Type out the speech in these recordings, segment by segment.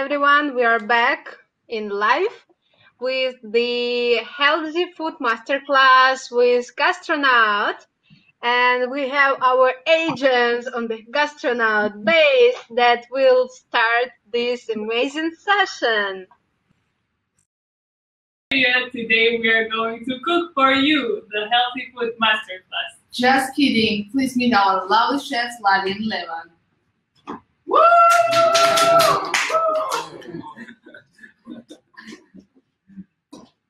Bonjour. Hello, everyone. We are back in live with the healthy food masterclass with gastronaut. And we have our agents on the gastronaut base that will start this amazing session. Yeah, today we are going to cook for you the healthy food masterclass. Just kidding. Please meet our lovely chefs, Lali and Levan.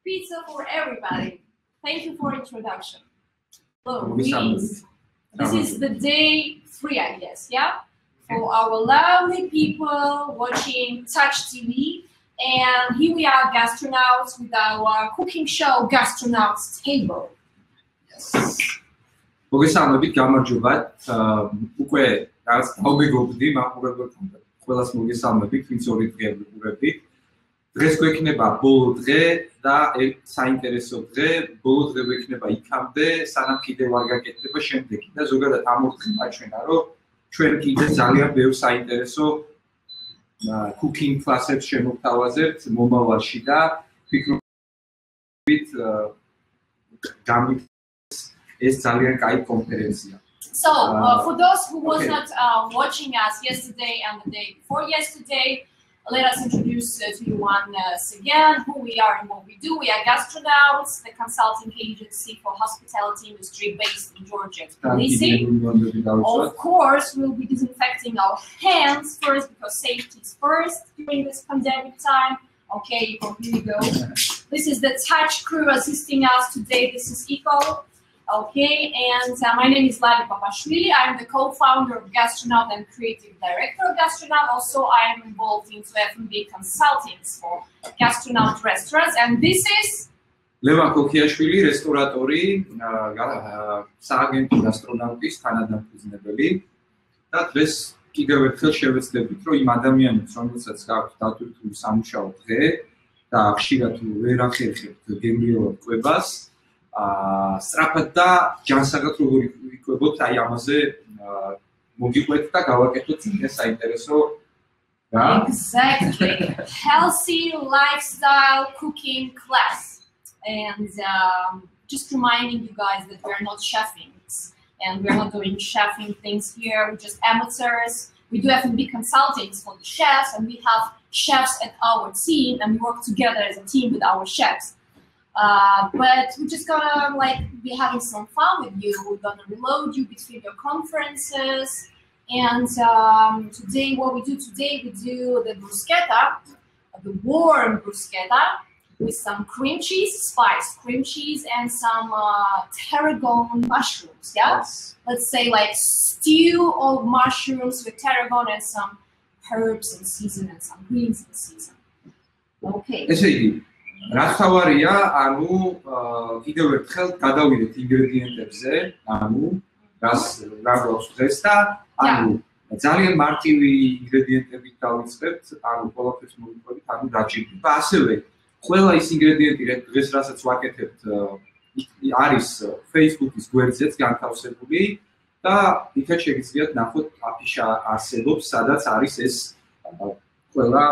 Pizza for everybody. Thank you for introduction. This is the day three, I guess, yeah? For our lovely people watching Touch TV. And here we are, gastronauts, with our cooking show, Gastronauts Table. Yes. Bogu Sanovic, ja Marđubat. რაღაც დავმეგობდი მაყურებელთან. ყველას მოგესალმებით, ვინც ორი დღე ვიყურებთ. დღეს გვექნება ბოლო დღე და საინტერესო დღე. ბოლო დღე გვექნება იქამდე, სანამ კიდე ვარ გაკეთება შემდეგი და ზოგადად ამ ორ დღე მაჩვენა, რომ ჩვენ კიდე ძალიან ბევრ საინტერესო cooking classes შემოგთავაზებთ მომავალში და ვფიქრობთ აა, გამი ეს ძალიან კაი კონფერენცია. So, uh, Uh, for those who was okay. not uh, watching us yesterday and the day before yesterday, let us introduce uh, to you once again who we are and what we do. We are gastronauts, the consulting agency for hospitality industry based in Georgia, Tbilisi. Of course, we'll be disinfecting our hands first because safety is first during this pandemic time. Okay, here we go. This is the touch crew assisting us today. This is Iko. Okay, and uh, my name is Lali Papashvili. I'm the co-founder of Gastronaut and creative director of Gastronaut. Also, I am involved into F&B consultings for Gastronaut restaurants. And this is რესტორატორი, აა, გა- აა, სააგენტო გასტრონავტის თანადამფუძნებელი და დღეს კიდევ ერთხელ შევეცდებით, რომ იმ ადამიანებს, რომელსაც გაქვთ დატვირთული სამუშაო დღე და ხშირად ვერ ახერხებთ გემრიელად აა, სწრაფად და ჯანსაღად როგორ იკვებოთ, აი ამაზე აა, მოგიყვეთ და გავაკეთოთ ძალიან საინტერესო რა Exactly. Healthy lifestyle cooking class. And um, just reminding you guys that we're not chefing and we're not doing chefing things here. We're just amateurs. We do F&B consultings for the chefs and we have chefs at our team and we work together as a team with our chefs. Uh, but we're just gonna like be having some fun with you. We're gonna reload you between your conferences. And um, today, what we do today, we do the bruschetta, the warm bruschetta with some cream cheese, spice, cream cheese, and some uh, tarragon mushrooms. Yeah, yes. let's say like stew of mushrooms with tarragon and some herbs and season and some greens and season. Okay. SAD. რაც თავარია, ანუ კიდევ ერთხელ გადავიდეთ ინგრედიენტებზე, ანუ რას რა გვაქვს დღეს და ანუ ძალიან მარტივი ინგრედიენტებით დავიწყებთ, ანუ ყველაფერს მოვიყვებით, ანუ დაჭირდება. ასევე ყველა ის ინგრედიენტი, რაც დღეს რასაც ვაკეთებთ, არის Facebook-ის გვერდზეც განთავსებული და იქაც შეგიძლიათ ნახოთ აფიშა არსებობს, სადაც არის ეს ყველა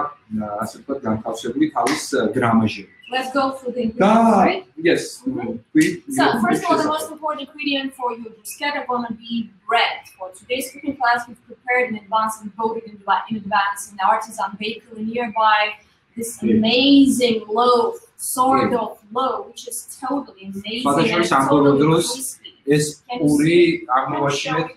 ასე ვთქვათ განთავსებული თავის აა, გრამაჟი. Let's go through the ingredients, ah, right? Yes. Mm -hmm. we, we so, first of all, the most important ingredient for your bruschetta gonna be bread. For today's cooking class, we've prepared in advance and voted in, in advance in the artisan bakery nearby this amazing loaf, sort yeah. loaf, which is totally amazing. For the and totally is puri agmavashinet.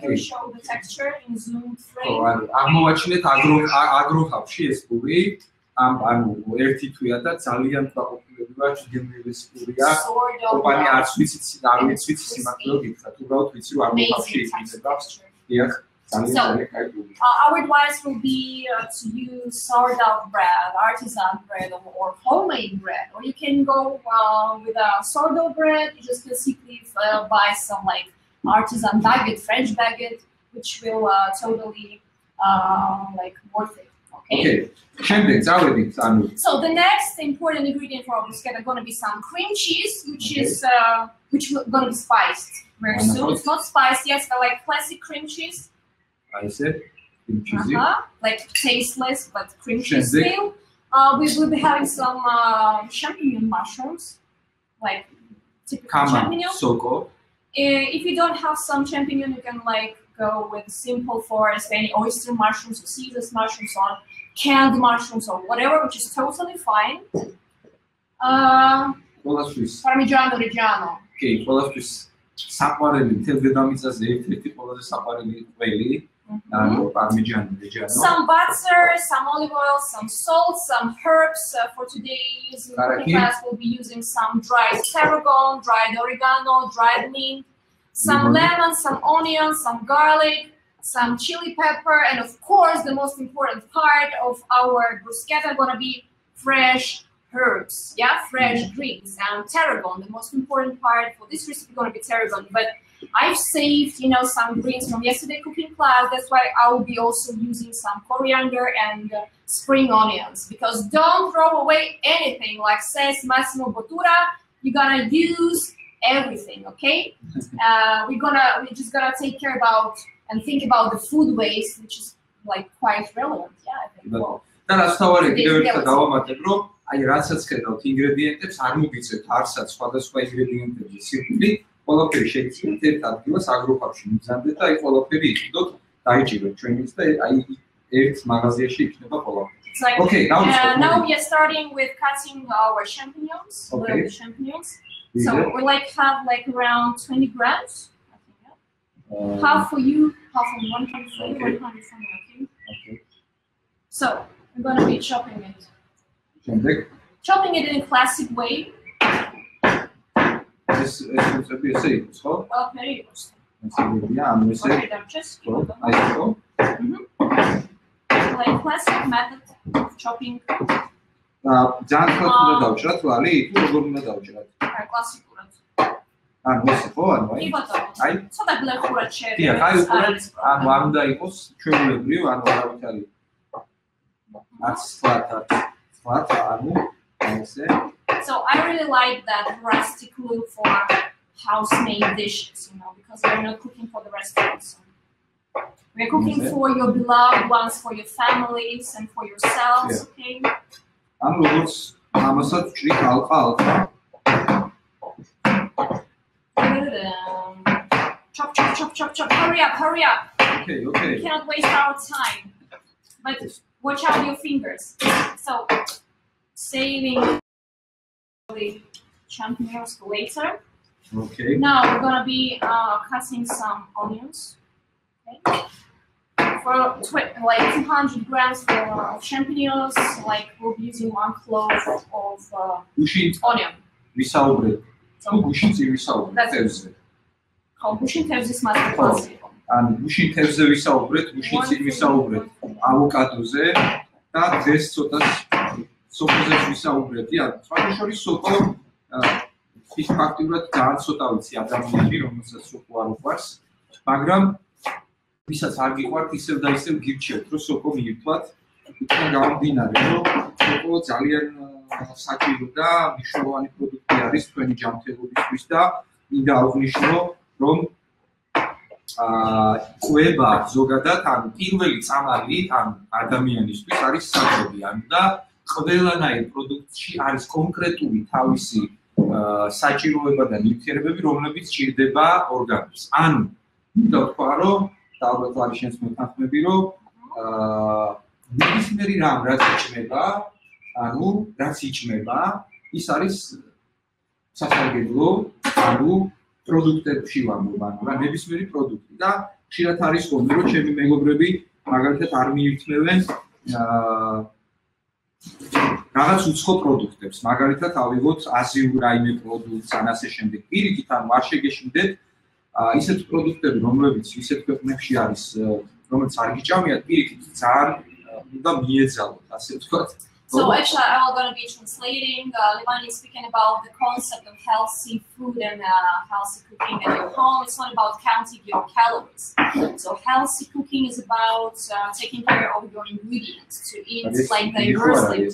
Can you uh, show the texture in zoomed frame? Oh, agmavashinet agro agro hapshi is puri ამ ანუ ერთი თვია და ძალიან დაყოფილები ვარ ჯგემილის პურია Sort of კომპანი uh, არც ვიცით არ ვიცით სიმართლე გითხრათ უბრალოდ ვიცი რომ აგროხავში amazing იყიდება texture. დიახ ძალიან So, ძალიან კაი პური Uh, our advice will be uh, to use sourdough bread, artisan bread, or, or homemade bread. Or you can go uh, with a sourdough bread. You just basically uh, buy some like artisan baguette, French baguette, which will uh, totally uh, like worth it. Okay, Kendix, our dix, So the next important ingredient for our biscuit is going to be some cream cheese, which okay. is uh, which is going to be spiced very Wonderful. soon. It's not spiced yet, but like classic cream cheese. I said cream cheese. Uh -huh. Like tasteless, but cream cheese still. Uh, we will be having some uh, champignon mushrooms, like typical Kama, champignon. Soko. Uh, if you don't have some champignon, you can like go with simple forest, any oyster mushrooms, or Caesar's mushrooms, on canned mushrooms or whatever, which is totally fine. Uh, Parmigiano Reggiano. Okay, bulaşıyoruz. Sapareli, Vietnamese zeytli, tipoloji sapareli, veli, mm-hmm. and Parmigiano Reggiano. Some butter, some olive oil, some salt, some herbs. Uh, for today's class, we'll be using some dried tarragon, dried oregano, dried mint, some lemon, some onion, some garlic, some chili pepper, and of course, the most important part of our bruschetta gonna be fresh herbs. Yeah, fresh greens and tarragon. The most important part for this recipe gonna be tarragon, but I've saved, you know, some greens from yesterday cooking class. That's why I will be also using some coriander and uh, spring onions. Because don't throw away anything. Like says Massimo Bottura, you're gonna use everything. Okay? Uh, we're gonna we're just gonna take care about and think about the food waste, which is like quite relevant. Yeah, I think. But- Well, და რაც თავარი Today კიდევ we ერთხელ have- დავამატებ, რომ აი რასაც ხედავთ ინგრედიენტებს, არ მოგიწევთ არსად სხვადასხვა ინგრედიენტებზე სირფილი, ყველაფერი შეგიძლიათ ერთ ადგილას აგროფარში მიგზავნდეთ და აი ყველაფერი იყიდოთ, დაიჭიროთ ჩვენიც და აი ერთ მაღაზიაში იქნება ყველაფერი. it's like Okay, now it's uh, now okay. we are starting with cutting our champignons, Okay. little champignons. ვიდეო, So we like have like around 20 grams. I think, yeah. აა, Half for you, half for 100 for you, Okay. 100 for me, okay? ოკეი. So we're gonna be chopping it. შემდეგ Chopping it in a classic way. ეს ეს უცები ესე იყოს, ხო? Well, very good. ესე იგი, ანუ ესე, Okay, then just ხო? აი ეს ხო? like classic method of chopping. და ძალიან ხალხ უნდა დავჭრათ ლალი, თუ როგორ უნდა დავჭრათ? Uh, classic ანუ ესე ხო, ანუ აი აი So that black currant cherry. დიახ, აი უყურეთ, ანუ არ უნდა იყოს ჩვეულებრივ, ანუ არავით არის. აც სხვათ, სხვათ, ანუ ესე. So I really like that rustic look for house-made dishes, you know, because we're not cooking for the restaurants. We're cooking Okay. for your beloved ones, for your families, and for yourselves. Okay. ანუ როგორც ამასაც ჭრით ალყა ალყა. Um, chop, chop, chop. Hurry up, hurry up. Okay, okay. We cannot waste our time. But watch out your fingers. So, saving the champignons later. Okay. Now we're gonna be uh, cutting some onions. Okay. For like 200 grams uh, of champignons, like we'll be using one clove of uh, onion. Рисовый. Ну, гущицы и. That's it. თევზზე. Kombuchen Tevzis master class. ანუ გუშინ თევზზე ვისაუბრეთ, გუშინ წინ ვისაუბრეთ ავოკადოზე და დღეს ცოტა სოკოზე ვისაუბრეთი. ანუ სხვა შორის სოკო აა, ის ფაქტიურად ძალიან ცოტა ვიცი ადამიანი, რომელსაც სოკო არ უყვარს, მაგრამ ვისაც არ გიყვართ, ისევ და ისევ გირჩევთ, რომ სოკო მიირთვათ. იქიდან გამომდინარე, რომ სოკო ძალიან საჭირო და მნიშვნელოვანი პროდუქტი არის თქვენი ჯანმრთელობისთვის და მინდა აღვნიშნო, რომ აა ყვება ზოგადად ან პირველი წამალი ან ადამიანისთვის არის საჭობი ან და ყველანაირ პროდუქტში არის კონკრეტული თავისი აა, საჭიროება და ნივთიერებები რომლებიც ჭირდება ორგანიზმს. ანუ მინდა ვთქვა რომ ალბათ არის შენს მოთანხმები რომ აა ნებისმიერი რამ რაც იჭმება ანუ რაც იჭმება ის არის სასარგებლო ანუ პროდუქტებში ვამბობ, ანუ რა ნებისმიერი პროდუქტი და ხშირად არის ხოლმე რომ ჩემი მეგობრები მაგალითად არ მიირთმევენ აა რაღაც უცხო პროდუქტებს, მაგალითად ავიღოთ აზიურ რაიმე პროდუქტს ან ასე შემდეგ. პირიქით ანუ არ შეგეშინდეთ აა ისეთ პროდუქტები, რომლებიც ისეთ ქვეყნებში არის, აა, რომელიც არ გიჭამიათ, პირიქით ძალიან აა, უნდა მიეძალოთ, ასე ვთქვათ. So actually, uh, I am going to be translating. Uh, Levani is speaking about the concept of healthy food and uh, healthy cooking at your home. It's not about counting your calories. So healthy cooking is about uh, taking care of your ingredients to eat like diversely.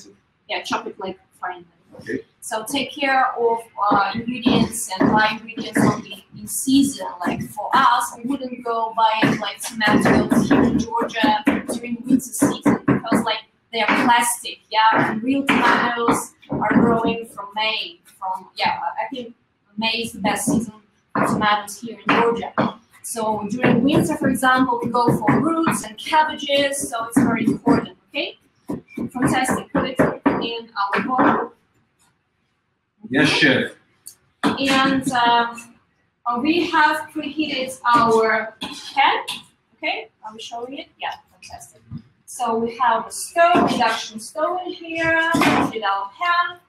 Yeah, chop it like fine. Okay. So take care of uh, ingredients and buy ingredients only in season. Like for us, we wouldn't go buying like tomatoes here in Georgia during winter season because like they are plastic. Yeah, and real tomatoes are growing from May. From yeah, I think May is the best season for tomatoes here in Georgia. So during winter, for example, we go for roots and cabbages. So it's very important. Okay, fantastic. Put it in our bowl. Yes, chef. And um, uh, we have preheated our pan. Okay, are we showing it? Yeah, fantastic. So we have a stove, induction stove in here, with our pan.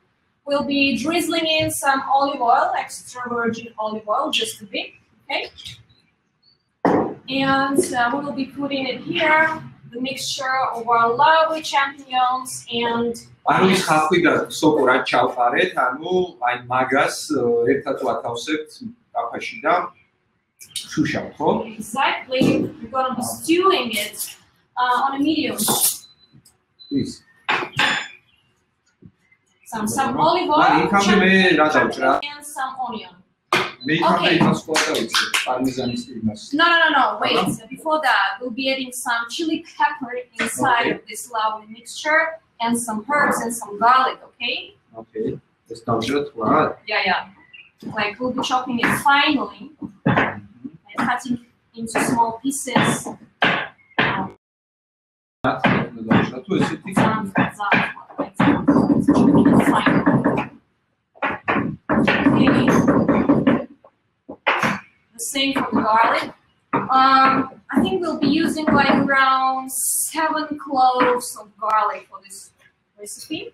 We'll be drizzling in some olive oil, extra virgin olive oil, just a bit. Okay. And uh, we will be putting it here, the mixture of our lovely champignons and ანუ ის ხალხი და სოკო რა ჩავყარეთ, ანუ აი მაგას ე, ერთად ვათავსებთ კაფეში და შუშავთ, ხო? exactly we're gonna be stewing it uh, on a medium. Please. Some, some olive oil, champignons, and some onion. Okay. No, no, no, no, wait. Before that, we'll be adding some chili pepper inside okay. of this lovely mixture and some herbs and some garlic, okay? Okay. It's not good. what? Yeah, yeah. Like we'll be chopping it finely and cutting into small pieces. The same for the garlic. Um, I think we'll be using like around seven cloves of garlic for this recipe.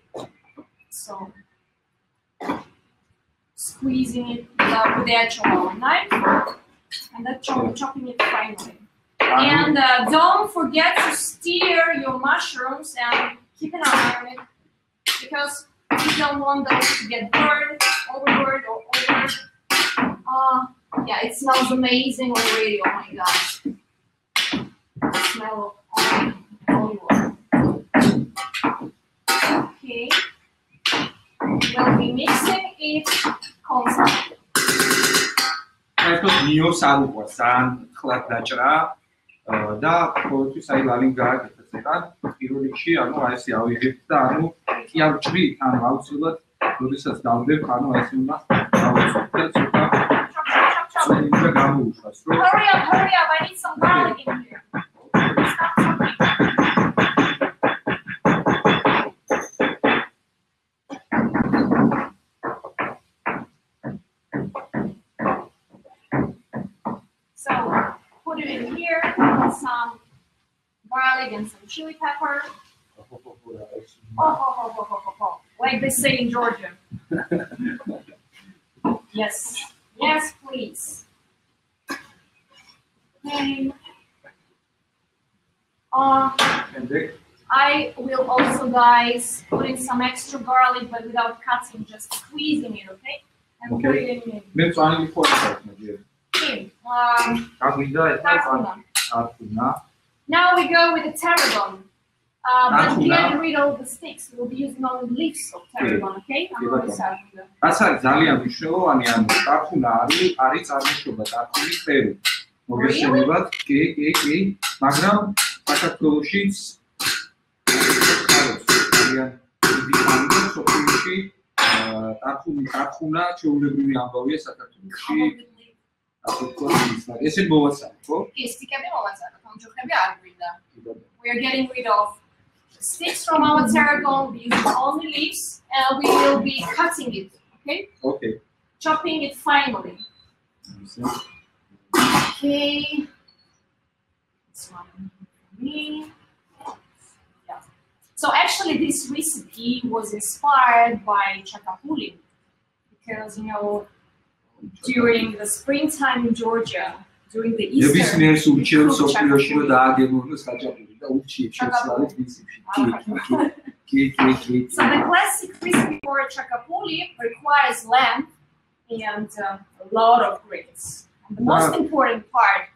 So squeezing it with the edge of our knife and then chop, chopping it finely. Uh-huh. and uh, don't forget to steer your mushrooms and keep an eye on it because you don't want them to get burned, overburned, or over. Uh, yeah, it smells amazing already. Oh my gosh. The smell of olive oil. Okay. We'll be mixing it constantly. put new mio salo qua, san, clat da და ყოველთვის აი ლალინგაა გეთაცება. პირველ რიგში, ანუ აი ესე ავიღებთ და ანუ კი არ ჭრით, ანუ აუცილებლად როდესაც დავდებ, ანუ აი ესე უნდა დავუწყოთ და ცოტა Chop, chop, chop, chop. წვენილი და გამოუშვას, რომ Hurry up, hurry up. I need some garlic in here. chili pepper. Oh, like they say in Georgia. yes. Yes, please. Okay. Uh, um, I will also, guys, put in some extra garlic, but without cutting, just squeezing it, okay? And okay. put it in. Milk my dear. Okay. Um, Now we go with the tarragon. Uh, but Tarhuna. get rid of the sticks. We'll be using only leaves of tarragon, okay? I'm going to okay. tarhuna. რაც არის ძალიან მნიშვნელოვანი ანუ ტარხუნა არის არის წარმოშობა ტარხუნის ფერი მოგესალმებათ კი კი კი მაგრამ საქართველოსიც ძალიან დიდი ხანია სოფლიოში ტარხუნი ტარხუნა ჩვეულებრივი ამბავია საქართველოსში Yes, we. We are getting rid of sticks from our tarragon, we use only leaves, and we will be cutting it, okay? Okay. Chopping it finely. Okay. This one me. Yeah. So actually this recipe was inspired by Chakapuli because you know during the springtime in Georgia, during the Easter. So the classic recipe for chakapuli requires lamb and uh, a lot of grains. The most important part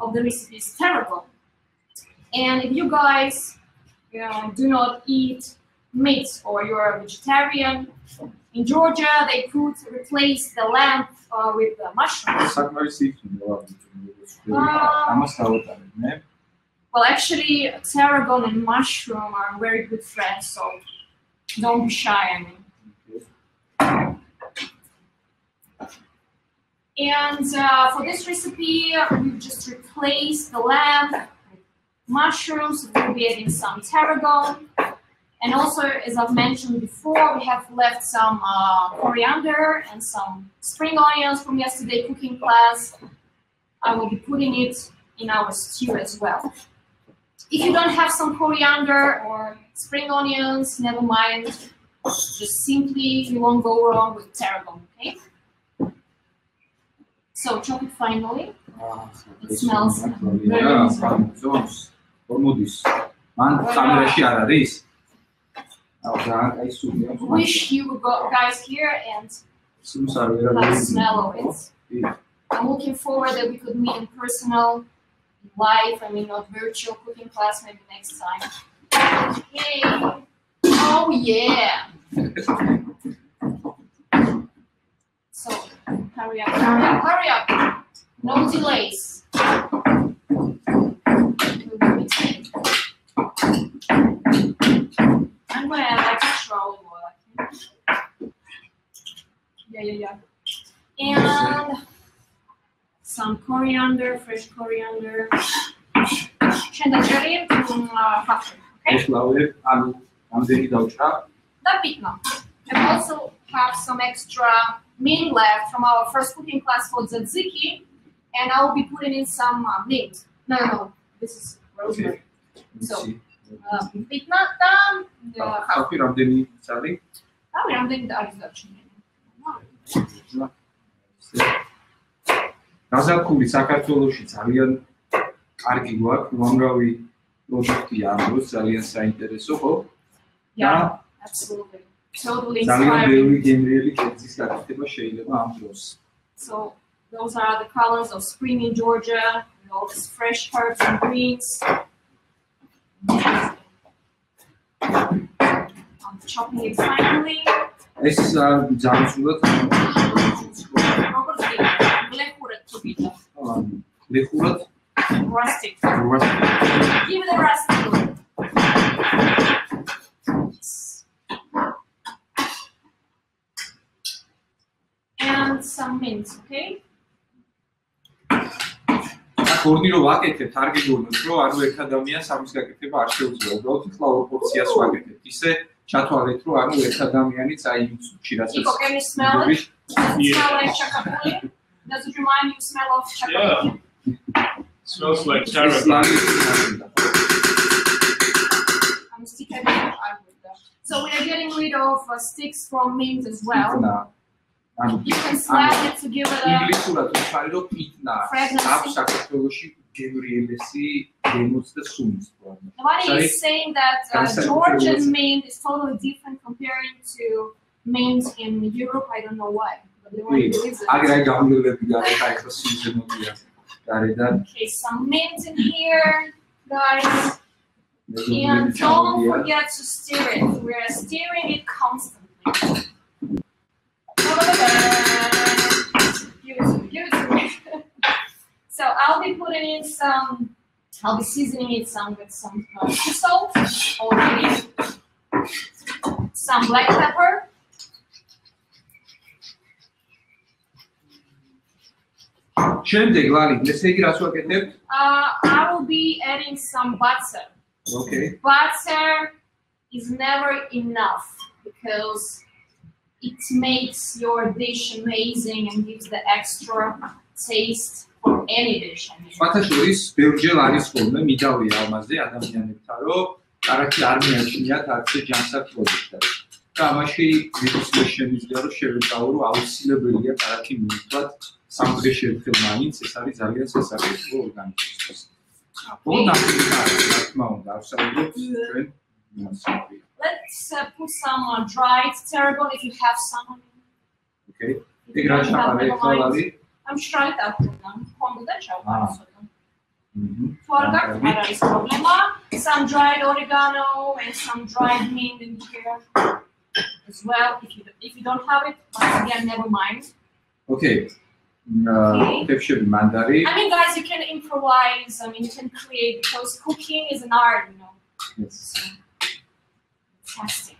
of the recipe is terrible, And if you guys you know, do not eat meat or you're a vegetarian, in Georgia, they could replace the lamb uh, with the mushrooms. Uh, well, actually, tarragon and mushroom are very good friends, so don't be shy, I mean. And uh, for this recipe, we just replace the lamb with mushrooms. We'll be adding some tarragon. And also, as I've mentioned before, we have left some uh, coriander and some spring onions from yesterday cooking class. I will be putting it in our stew as well. If you don't have some coriander or spring onions, never mind. Just simply, you won't go wrong with tarragon, okay? So chop it finely. It smells very nice. Wish you guys here and let us mellow it. I'm looking forward that we could meet in personal, life. I mean not virtual cooking class maybe next time. Okay. Oh yeah. So hurry up, hurry up, hurry up. No delays. We'll I'm gonna add like control oil. Yeah, yeah, yeah. And some coriander, fresh coriander. Scenda gelier con la pasta. Okay? Flour and, doing the daughter. That bit now. Also have some extra mint left from our first cooking class for tzatziki, and I'll be putting in some uh, mint. No, no, this is rosemary. Okay. So. Uh, half. ხალხი რამდენი yeah, I'm doing the other გაზაფხული საქართველოში ძალიან კარგი გვაქვს, უამრავი პროდუქტი არის, ძალიან საინტერესო, ხო? Yeah, absolutely. Totally ძალიან inspiring. ბევრი გემრიელი კერძის გაკეთება შეიძლება ამ დროს. So those are the colors of spring in Georgia, all these fresh herbs and greens. ჩოპინი ფაინალი ეს ძალზურად როგორც გლეხურად თუ გიტა გლეხურად? Rustic. Rustic. Give the rustic. And some mints, okay? გორნი რომ ვაკეთებთ, არ გიგონოთ, რომ ანუ ერთ ადამიანს ამის გაკეთება არ შეუძლია. უბრალოდ ხლა პროპორციას ვაკეთებთ. ისე ჩათვალეთ, რომ ანუ ერთ ადამიანიც აი იმ წუთში რასაც იყო კემის სმელი, სმელი შაკაბული. Does it remind you smell of shakabuli? Yeah. Smells like shakabuli. So we are getting rid of uh, sticks from mint as well. You can slap it to give it a fragrance. GMRLC, GMUS, the SUNS problem. Nobody is saying that uh, Georgian Maine is totally different comparing to Maine in Europe. I don't know why. Okay, some mint in here, guys. And don't forget to stir it. We are stirring it constantly. so I'll be putting in some, I'll be seasoning it some with some uh, sea salt already, some black pepper, შემდეგ ლალი, ესე იგი რას ვაკეთებ? uh, I will be adding some butter. ოკეი. butter is never enough because it makes your dish amazing and gives the extra taste სხვათა შორის ბევრჯერ არის ხოლმე მიდავი ალმაზი ადამიანებთან, რომ კარაქი არ მიაჩნიათ არც ჯანსაღლობისთვის. და ამაში ვირუსი შემიძლია რომ შევეკავრო აუცილებელია კარაქი მიუთვათ სამგზის შეერთხელ მაინც ეს არის ძალიან სასარგებლო ორგანიზმისთვის. ბოლო დაგვრჩა, რა თქმა უნდა, ავსარგებლოთ ჩვენ მიმოსავალი. Let's uh, put some uh, dried tarragon if you have some. Okay. ეგ რა ჩაყარე ხალავი? am ștrajt acum, conducea Barcelona. Forgot what is problema. Some dried oregano and some dried mint in here as well. If you if you don't have it, once again, never mind. Okay. Uh, okay. Tepşir mandari. I mean, guys, you can improvise. I mean, you can create because cooking is an art, you know. Yes. So, fantastic.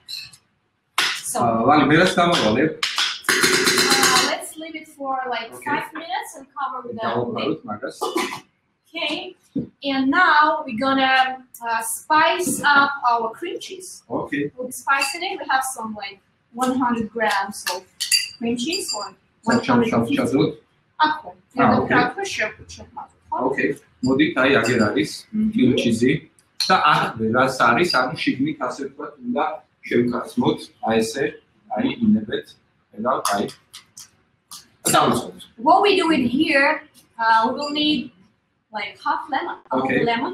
So. Uh, well, biraz tamam olayım. Uh, for like Okay. five minutes and cover with the thing. დავუყაროთ მაგას. Okay. And now we're gonna uh, spice up our cream cheese. ოკეი. We'll be spicing it. We have some like 100 grams of cream cheese or საჩამ 150. ჩაძოთ. Aqua. Ah, And the okay. cracker shop, shop ოკეი. მოდით აი აგერ არის კილო ჩიზი და აქ რას არის, ანუ შიგნით ასე ვთქვათ, უნდა შევკაცმოთ, აი ესე, აი ინებეთ, და აი. დავიწყოთ. What we do in here, uh, we will need like half lemon. Half Okay. lemon.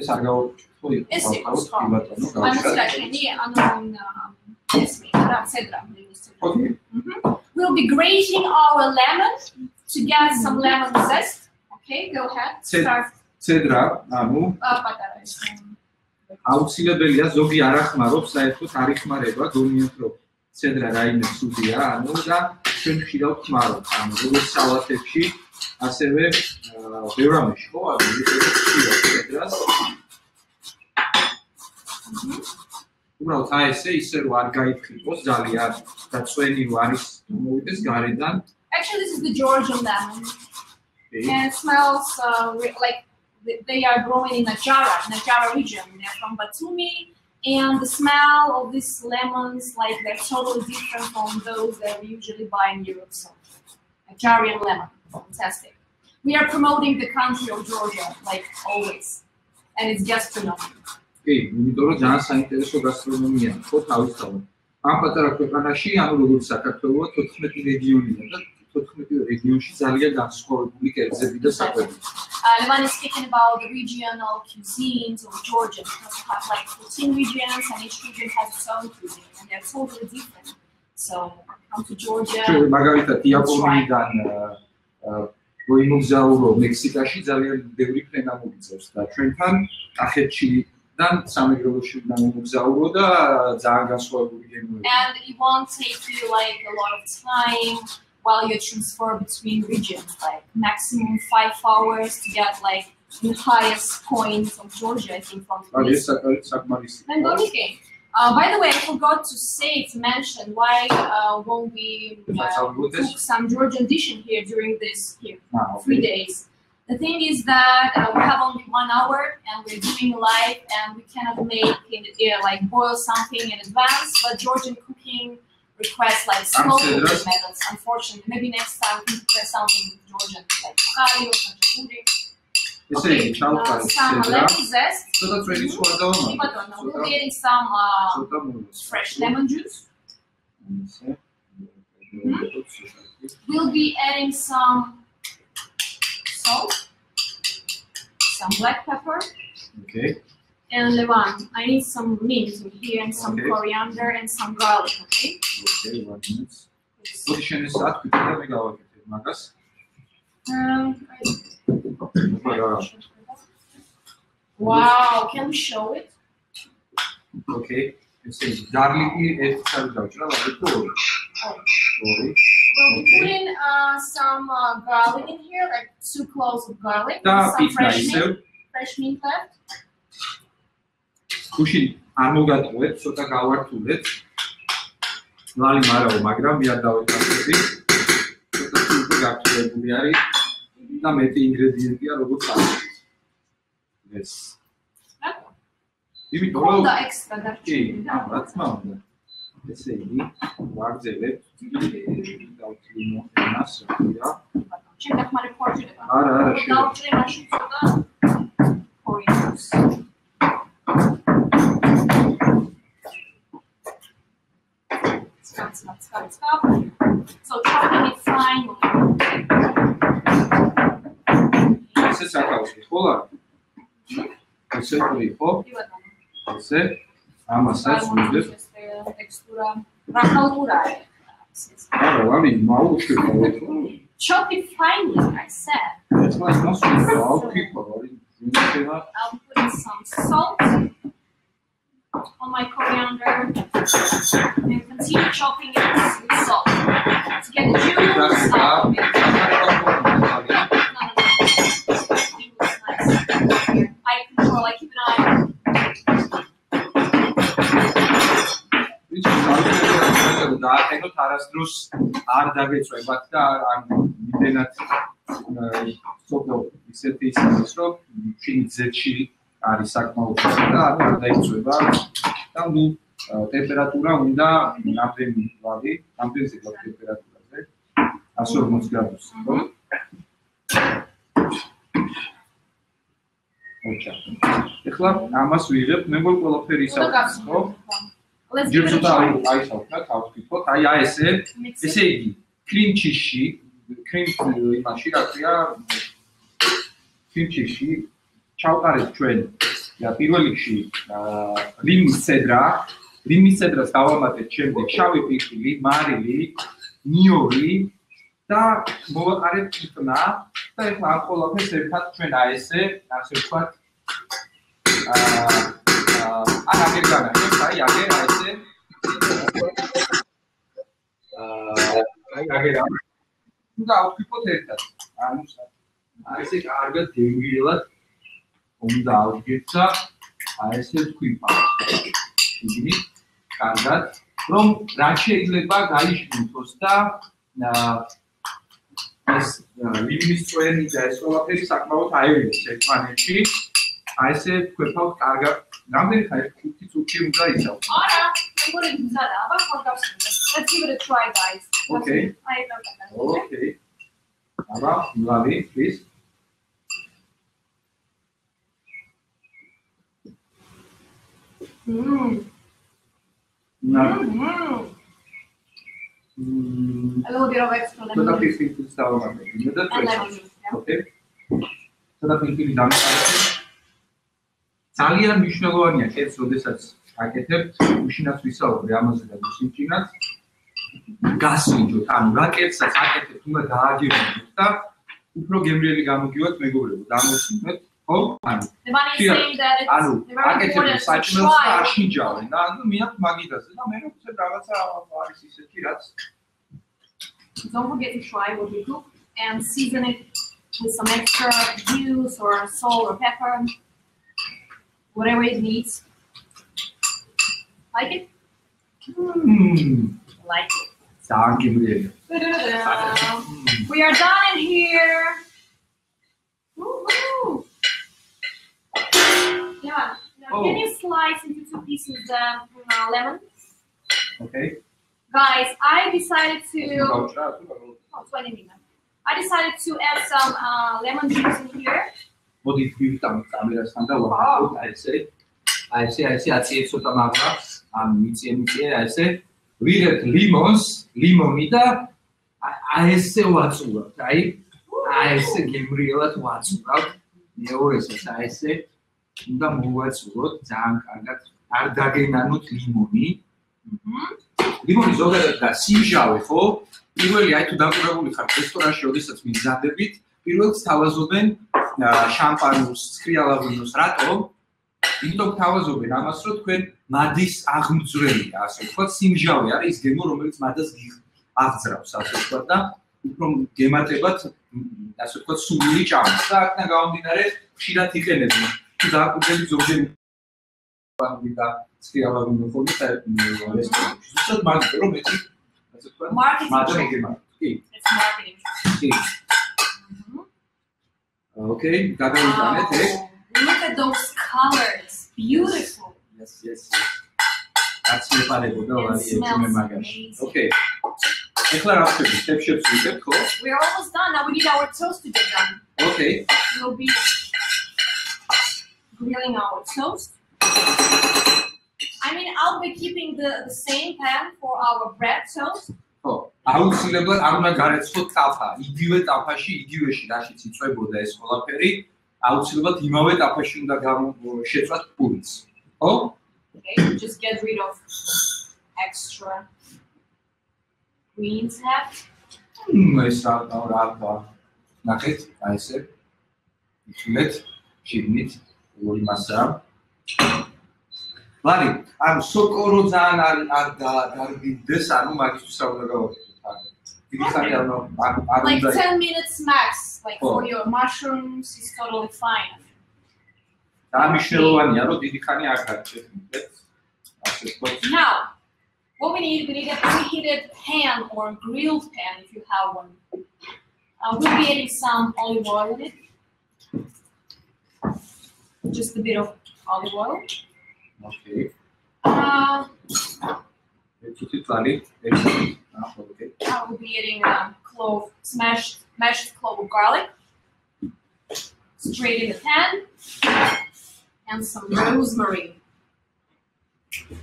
ეს არ ეს სხვა. ბატონო, ანუ გავშალ. სტრაქენი, ანუ ეს მე რა ცედრა მინისტრი. ოკეი. We'll be grating our lemon to get some lemon zest. Okay, go ahead. Start ცედრა, ანუ პატარა ის. აუცილებელია ზოგი არ ახმარობს, საერთოდ არ იხმარება, გონიათ რომ ცედრა რაიმე ცუდია, ანუ და ჩვენ შევდავთ ხმარობს, ანუ როგორც სალათებში, ასევე ბევრ ამაში, ხო? ანუ შევდავთ ცედრას. უბრალოდ აი ესე ისე რომ არ გაიფრთხილოს ძალიან და წვენი რო არის მოვიდეს გარედან. Actually this is the Georgian lemon. And it smells uh, like they are growing in Adjara, Adjara region. They're from Batumi. and the smell of these lemons, like they're totally different from those that we usually buy in Europe. So, Najarian lemon, fantastic. We are promoting the country of Georgia, like always, and it's gastronomy. კი, იმიტომ რომ ძალიან საინტერესო გასტრონომია, ხო, თავისთავად. ამ პატარა ქვეყანაში, ანუ როგორც საქართველოა, 14 რეგიონია და 14 რეგიონში ძალიან განსხვავებული კერძები და საკვები. Uh, Levan is speaking about the regional cuisines of Georgia because we have like 14 regions and each region has its own cuisine and they're totally different. So come to Georgia. მაგალითად იაპონიიდან მოიმოგზაურო მექსიკაში ძალიან ბევრი ფრენა მოგიწევს და ჩვენთან კახეთშიდან სამეგრელოში უნდა მომგზაურო და ძალიან განსხვავებული გემოები. And it won't take you like a lot of time while you transfer between regions, like maximum five hours to get like the highest point of Georgia, I think, from And okay. Uh, by the way, I forgot to say to mention why uh, won't we uh, cook some Georgian dish here during this here ah, okay. three days. The thing is that uh, we have only one hour and we're doing live and we cannot make in the air like boil something in advance. But Georgian cooking request like small methods, unfortunately. Maybe next time we can request something Georgian, like curry or khachapuri. Okay, now some lemon zest. We're getting some um, fresh lemon juice. Hmm? We'll be adding some salt, some black pepper. Okay. And Levan, I need some mint in here and some okay. coriander and some garlic, okay? Okay, one minute. What should um, I? Um, wow, can we show it? Okay, it's garlicky et sarıcacıra var. Doğru. Doğru. Well, we put in uh, some uh, garlic in here, like two cloves of garlic, some fresh mint, fresh mint left. გუშინ არ მოგატყუეთ, ცოტა გავართულეთ. ვალი მარაო, მაგრამ მე არ დავეთანხმები. ცოტა უფრო გართულებული არის და მეტი ინგრედიენტია როგორც არის. ეს. იმიტომ რომ extra კი, darčini. ამ რა თქმა უნდა. ესე იგი, ვაგზელებ დავთლინო ენას, რა. Da malo počnemo. არა, არა, Da შეიძლება. učinimo se amassar-se textura lá, que. Eh. Choppy I said. put some salt on my coriander. And continue chopping it with salt. To get the juice out of it. I control, I keep an eye on it. გაიგონოთ არასდროს არ დაგეწვებათ და ან იმდენად სოფო ისეთი ის რომ შინ ზეთში არის საკმაოდ და არ დაიწვება და ნუ ტემპერატურა უნდა რამდენი ვარი, რამდენზე გვაქვს ტემპერატურაზე? 140 გრადუსი, ხო? ოჩა. ეხლა ამას ვიღებ, მე მგონი ყველაფერი ისაა, ხო? Let's ჯერ give it a ცოტა try. აი აი აი ესე, ესე იგი, კრიმჩიში, კრიმ იმაში რა ქვია, კრიმჩიში ჩავყარეთ ჩვენ პირველ რიგში აა, ლიმის ცედრა, ლიმის ცედრას დავამატეთ შემდეგ შავი პიკილი, მარილი, ნიორი და მოვაყარეთ ტიტნა და ეხლა ამ ყველაფერს ერთად ჩვენ აი ესე, ასე ვთქვათ, აა ან აგერ განახეთ, აი აგერ აი ესე აა აი აგერ და ავთქვით ერთად. ანუ აი ესე კარგად გემრიელად უნდა ავდგეთ და აი ესე ვთქვიფა. იგი კარგად რომ რა შეიძლება გაიშვიოს და ეს ლიმის წვენი და ეს ყველაფერი საკმაოდ აივლებს ერთმანეთში. აი ესე ვთქვიფავთ კარგად. 남들이 Alright, Let's give it a try, guys. Okay. Okay. Nava, Mulavi, please. Mm. Mm. A little bit of extra. So that is into sour. Another pressure. Okay. So that will ძალიან მნიშვნელოვანია კეთს, როდესაც აკეთებთ, უშინაც ვისაუბრე ამაზე და ვისიმჭინათ. გასინჯოთ, ანუ რა კეთსაც აკეთებთ, უნდა დააგებინოთ და უფრო გემრიელი გამოგივათ მეგობრებო, დამოსინოთ, ხო? ანუ The bunny is Here. saying that it's ანუ very აკეთებენ important to საჭმელს და try. არ შინჯავენ და ანუ მიაქვს მაგიდაზე და მე რომ ცოტა რაღაცა არის ისეთი რაც Don't forget to try what we cook and season it with some extra juice or salt or pepper, whatever it needs. Like it? Mm. Like it. Thank you. We are done in here. Yeah. Now, oh. Can you slice into two pieces the uh, lemon? Okay. Guys, I decided to. Oh, 20 minutes. I decided to add some uh, lemon juice in here. მოდი ვივტამ კამერასთან და ვაყოთ აი ესე. აი ესე, აი ესე აწიე ცოტა მაგრა. ანუ მიწიე მიწიე აი ესე. ვიღებთ ლიმონს, ლიმონი და აი- ესე ვაწურავთ. აი აი ესე გემრიელად ვაწურავთ. მეორესაც აი ესე უნდა მოვაწუროთ ძალიან კარგად. არ დაგენანოთ ლიმონი. Mhm. ლიმონი ზოგადად და სიმჟავე ხო? პირველი აი თუ დაკვირვებული ხართ რესტორანში, როდესაც მიზადებით, პირველს თავაზობენ აა, შამპანურს, ცხრიალავინოს, რატომ? იმიტომ თავაზობენ ამას, რომ თქვენ მადის აღმძვრელია, ასე ვთქვათ, სიმჟავე არის ის გემო, რომელიც მადას აღძრავს, ასე ვთქვათ და უფრო გემატებად, ასე ვთქვათ, სული ჭამს და აქედან გამომდინარე, ხშირად იყენებენ. თუ დააკვირდებით ზოგჯერ პანური და ცხრიალავინო ხოლმე საერთოდ რესტორანში. ზუსტად მაგით რომ ეცი ასე ვთქვათ, Marketing. მადამ იგება. კი, It's marketing. კი. Okay, it. Look at those colors. Beautiful. Yes, yes, yes. That's your palette. It smells amazing. Okay. Declare after the Step, step, step, cool. We're almost done. Now we need our toast to get done. Okay. We'll be grilling our toast. I mean, I'll be keeping the, the same pan for our bread toast. აუცილებლად არ უნდა გარეცხოთ ტაფა. იგივე ტაფაში, იგივეში რაშიც იწვებოდა ეს ყველაფერი, აუცილებლად იმავე ტაფაში უნდა შეწვათ პულიც. ხო? Okay, just get rid of extra greens left. ეს რა რა რა. ნახეთ, აი ესე. იცვლეთ, შიგნით, ორი მასა. ლარი, ანუ სოკორო ძალიან არ არ და- დარბინდეს, ანუ მაგისთვის რა უნდა I don't know. I'm, like 10 minutes max, like oh. for your mushrooms, it's totally fine. Now, what we need, we need a preheated pan or grilled pan if you have one. Uh, we'll be adding some olive oil in it. Just a bit of olive oil. Okay. Uh, 220. I will be adding a clove, smashed, mashed clove of garlic straight in the pan and some rosemary to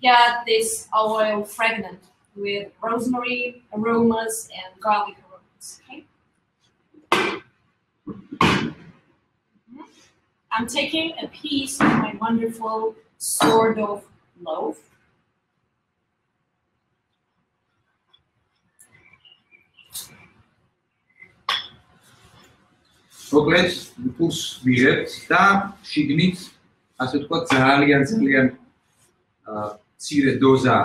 get this oil fragrant with rosemary aromas and garlic aromas. Okay. Mm-hmm. I'm taking a piece of my wonderful sourdough loaf მოკლედ ფულს ვიღებთ და შიგნით ასე თქვა ძალიან ძალიან აა ცირე დოზა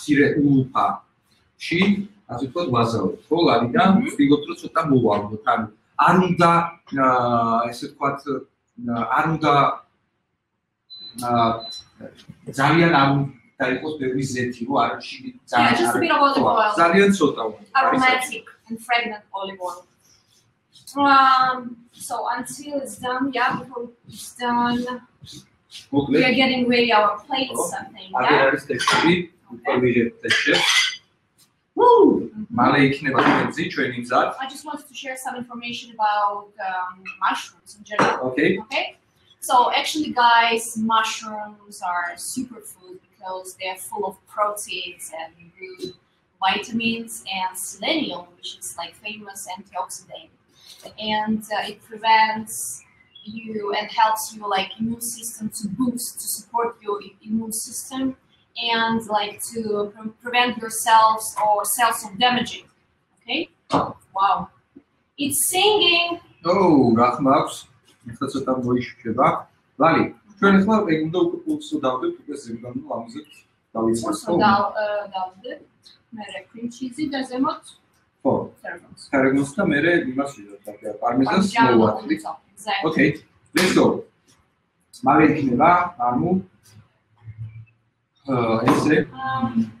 ცირე ულფაში ასე თქვა ვაზავთ. ხო, ლარიდან ვიღებთ რომ ცოტა მოვალოთ. ანუ არ უნდა აა ესე თქვა არ უნდა აა ძალიან არ უნდა იყოს ბევრი ზეთი, რო არ შიგნით oil. ძალიან ცოტა უნდა. aromatic and fragrant olive oil. Um, so until it's done, yeah, before it's done, we are getting ready our plates, oh. something. Yeah? Woo! I just wanted to share some information about um, mushrooms in general. Okay. Okay. So actually, guys, mushrooms are superfood because they're full of proteins and vitamins and selenium, which is like famous antioxidant and uh, it prevents you and helps you like immune system to boost to support your i- immune system and like to pre- prevent your cells or cells from damaging. Okay, wow, it's singing. ო, რა ხმა აქვს? ეხლა ცოტა მოიშუქება. ვალი, ჩვენ ახლა ეგ უნდა უკვე პულსო დავდეთ, უკვე ზემოდან ამაზე დავიწყოთ. Also, ხო? dal, uh, daldı. Mere cream cheese და ზემოთ ხო. servants. კარგოს და მე იმას ვიდოთ, აკა პარმეზანს Parmigiano მოვაკლით. on top. Exactly. ოკეი. let's go. მალე იქნება, ანუ აა ესე Um,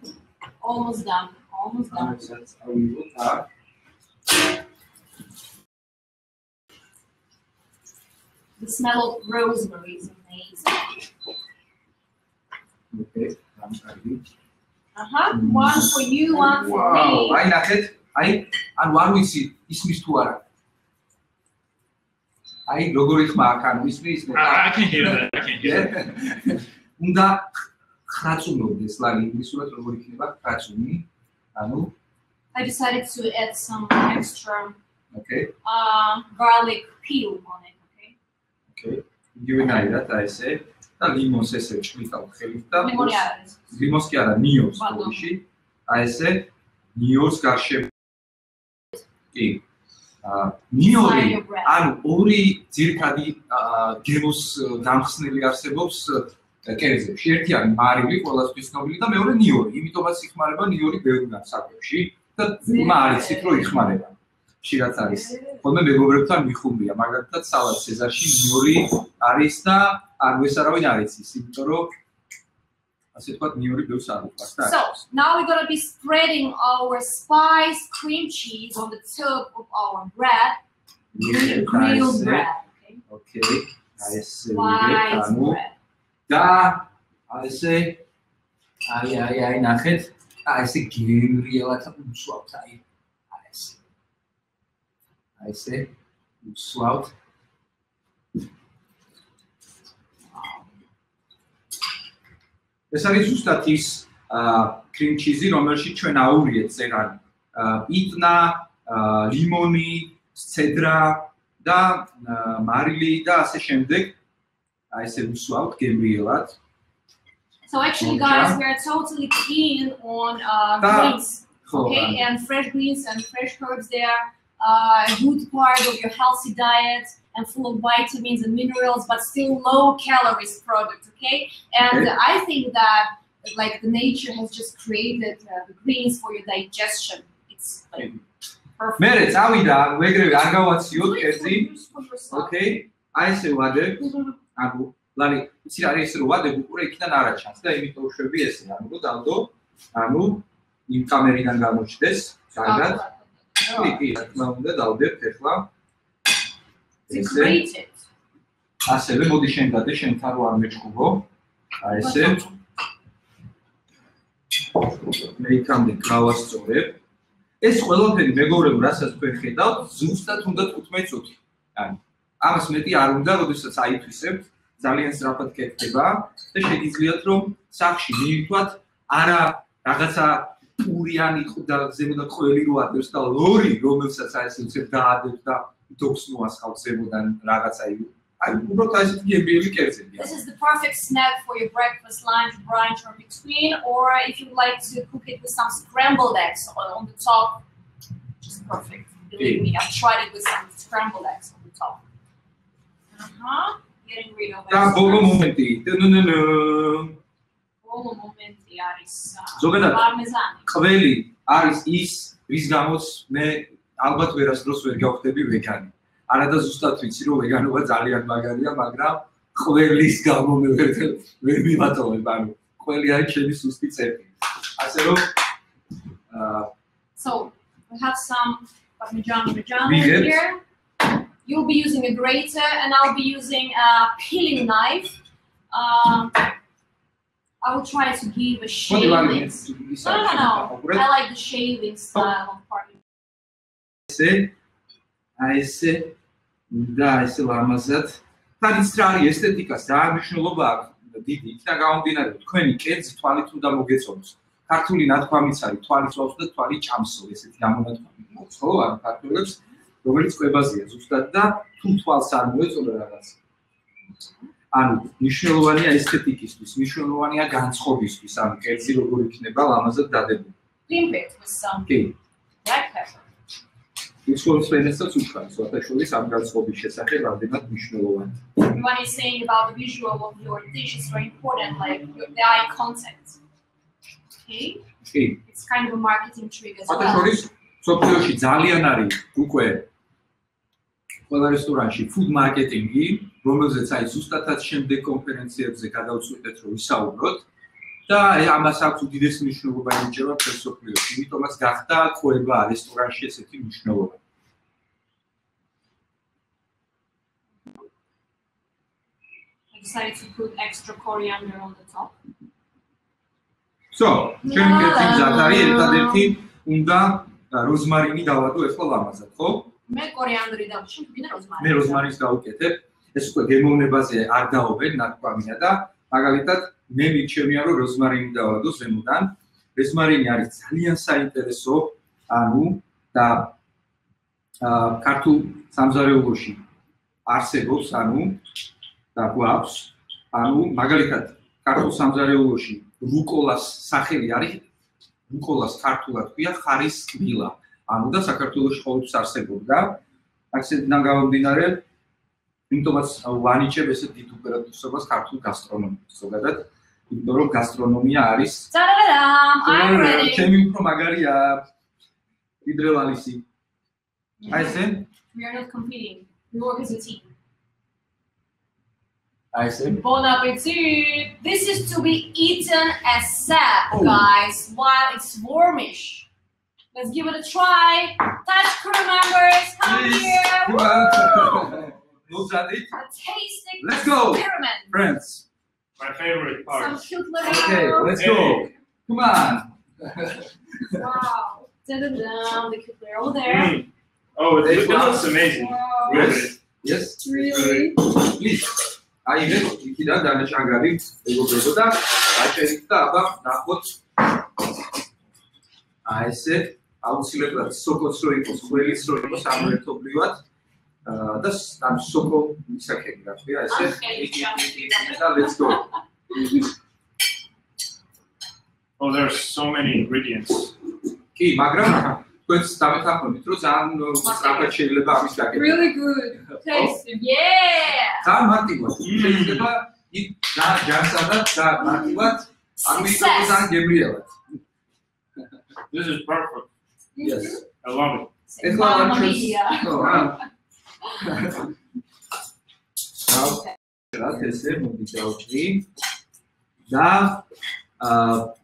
almost done. Almost done. ამასაც ავიღოთ აქ. The smell of rosemary is amazing. ოკეი, ამ კარგი. Uh-huh. One for you, one for ვაუ, me. აი ნახეთ, აი, ანუ არ ვიცი ისმის თუ არა. აი, როგორი ხმა აქ ანუ ისმის მე. I, I that. I hear that. უნდა ხრაწუნობდეს, ლალი, ინგლისურად როგორ იქნება ხრაწუნი? ანუ, I decided to add some extra ოკეი, uh, garlic peel on it. Okay. ოკეი. იგივენაირად აი ესე და ლიმონს ესე ჭმიტავ ხელით და არ არის. ლიმონს კი არა, ბატონო. ბოლოში. აი ესე ნიორს გარშემო. კი. აა breath. ანუ ორი ძირქადი გემოს დამხსნელი არსებობს კერძებში. ერთი არის მარილი, ყველასთვის ცნობილი და მეორე ნიორი. იმიტომაც იხმარება ნიორი ბევრგან საკვებში და უნდა არიცით რომ იხმარება. შეიძლება არის. ხოლმე მეგობრებთან მიხუმრია, მაგალითად სალად ცეზარში ნიორი არის და ანუ ეს არავინ არ იცის, იმიტომ რომ Значит, вот не люблю шару. Поставь. So, now we're gonna be spreading our spice cream cheese on the top of our bread. Grilled bread. Okay. okay. Nice. Spice bread. Da. I say. I i i Ayse. Ay, I say. nachit. Ayse, gymriel at umslawt. Ayse. I say. ეს არის ზუსტად ის კრიმ ჩიზი რომელშიც ჩვენ აურიეთ ზეგან პიტნა ლიმონი ცედრა და მარილი და ასე შემდეგ აი ესე უსვავთ გემრიელად So actually, guys, we are totally keen on uh, greens. Okay, and fresh greens and fresh herbs. They are uh, a good part of your healthy diet and full of vitamins and minerals, but still low calories product. Okay, and Okay. I think that like the nature has just created uh, the greens for your digestion. It's like perfect. მერე წავიდა ეგრევე არ გავაციოთ Please კერძი for yourself. ოკეი აი ესე ვადებ ანუ ლარი იცი რა არის რომ ვადებ უკვე იქიდან არ აჩანს და იმიტომ შვები ესე ანუ რომ დავდო ანუ იმ კამერიდან გამოჩდეს კარგად კი კი რა თქმა უნდა დავდებ ეხლა It's ესე. ასევე მოდი შენ გადე შენთან რო არ მეჭუბო აი ესე. მე იქამდე გავასწორებ ეს ყველაფერი მეგობრებო რასაც თქვენ ხედავთ ზუსტად უნდა 15 წუთი ანუ ამას მეტი არ უნდა როდესაც აითვისებთ ძალიან სწრაფად კეთდება და შეგიძლიათ რომ სახში მიირთვათ არა რაღაცა პურიანი და ზემოდან ყველი რო ადევს და ლორი რომელსაც აი ესე უცებ დაადევს და დოქს მოასხავთ ზემოდან რაღაცა აი აი უბრალოდ აი ესეთი გემრიელი კერძებია This is the perfect snack for your breakfast, lunch, brunch, or between. Or if you like to cook it with some scrambled eggs on on the top, just perfect. Believe me, I've tried it with some scrambled eggs on the top. Uh huh. Getting rid of და ბოლო extras. მომენტი ტნნნ ბოლო მომენტი არის ზოგადად პარმეზანი. ყველი არის ის რის გამოც მე ალბათ ვერასდროს ვერ გავხდები ვეგანი. არადა ზუსტად ვიცი რომ ვეგანობა ძალიან მაგარია, მაგრამ ყველის გამო მე ვერ ვერ მივატოვებ, ანუ ყველი არის ჩემი სუსტი წერტი. ასე რომ აა So we have some reggiano Vegan. here. You'll be using a grater, and I'll be using a peeling knife. Um, I will try to give a shaving. No, no, no, no. I like the shaving style of parmigiano. ესე აი ესე და ესე ლამაზად თანიც რა არის ესთეტიკას რა მნიშვნელობა აქვს დიდი იქნა გამომდინარე თქვენი კერძი თვალით უნდა მოგეწონოს ქართული ნათქვამიც არის თვალი წვავს და თვალი ჭამსო ესეთი გამონათქვამი მოხს ხო ანუ ქართველებს რომელიც კვებაზია ზუსტად და თუ თვალს არ მოეწონა რაღაც ანუ მნიშვნელოვანია ესთეტიკისთვის მნიშვნელოვანია განწყობისთვის ანუ კერძი როგორ იქნება ლამაზად დადებული Pimp it with some კი black pepper. ისურს ვენესაც უჩქარს ვათაშორის ამ განწყობის შესახებ რამდენად მნიშვნელოვანია Everyone is saying about the visual of your dish is very important, like the eye contact. Okay, კი it's kind of a marketing trick as well. ფოტოშორის სოფიოში ძალიან არის უკვე ყველა რესტორანში food marketing-ი, რომელზეც აი ზუსტადაც შემდეგ კონფერენციებზე გადავწყვეტეთ, რომ ვისაუბროთ და ამას აქვს უდიდესი მნიშვნელობა იმჯერა ფილოსოფიაში, იმიტომაც გახდა ყვება რესტორანში ესეთი მნიშვნელობა. I decided to put extra coriander on the top. So, ჩვენ კეთილი ზათარი ერთადერთი უნდა როზმარინი დავადო ახლა ლამაზად, ხო? მე კორიანდრი დავუშვი, გინდა როზმარი. მე როზმარინს გავუკეთებ. ეს უკვე გემოვნებაზე არ დაობენ ნათქვამია და მაგალითად მე მიჩემია რომ როზმარინი დავადო ზემოდან. როზმარინი არის ძალიან საინტერესო, ანუ და აა ქართულ სამზარეულოში არსებობს, ანუ და გვაქვს, ანუ მაგალითად ქართულ სამზარეულოში რუკოლას სახელი არის რუკოლას ქართულად ქვია ხარის კბილა. ანუ და საქართველოს ყოველთვის არსებობდა. აქცენტიდან გამომდინარე იმიტომაც ვანიჭებ ესე დიდ უპერატივობას ქართულ გასტრონომიკას, ზოგადად იმიტომ რომ გასტრონომია არის წარარა I'm ready ჩემი უფრო მაგარია იდრევალისი აი ესე we are not competing we work as a team I said. Bon appetit! This is to be eaten as sap, oh. guys, while it's warmish. Let's give it a try. Touch crew members, come here. Woo! მოგზადით? A tasting Let's go. experiment. Friends. My favorite Some part. cute Okay, little. let's go. Come on. Wow. Da-da-da, the cute little over there. Mm. Oh, it, it looks amazing. Wow. Look at Yes. it. Yes. Really? Please. აი მე იქიდან დანაშანგარი ეგობებო და აჭერით და აბა ნახოთ აი ესე აუცილებლად სოკოც რო იყოს ყველის რო იყოს ამერთობრივად აა და ს- ამ სოკო ისაკები რა ქვია ესე ახელი ჩამოვიდა. და let's go Oh, there's so many ingredients. კი მაგრამ თქვენს დამეთანხმებით რომ ძალიან სწრაფად შეიძლება ამის გაკეთება Really good. Tasty. Yeah. ძალიან მარტივად შეიძლება იქ და ჯანსადაც და მარტივად ამიტომ Success. ძალიან გემრიელად This is perfect. Yes. I love it. It's not entrance. Oh, eh, no, ah. Alte semnul de au trei, da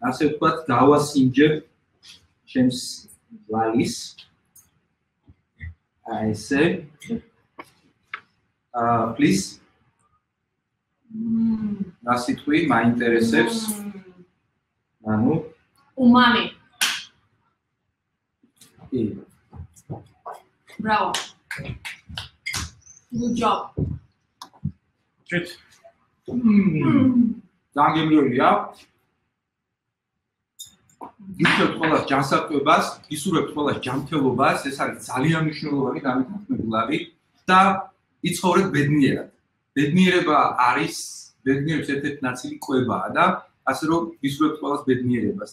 aseptat ka awa sinje lalis. I say, uh, ah, please, mm. da situi, ma intereseps, da mm. nu. კი Bravo. Good job. Good. Ძალიან გემრიელია ისურვებთ ყველას ჯანსაღყვებას, ისურვებთ ყველას ჯანმრთელობას, ეს არის ძალიან მნიშვნელოვანი განვითარებულარი და იცხოვრეთ ბედნიერად. ბედნიერება არის ბედნიერების ერთ-ერთი ნაწილი კვებაა და ასე რომ ისურვებთ ყველას ბედნიერებას.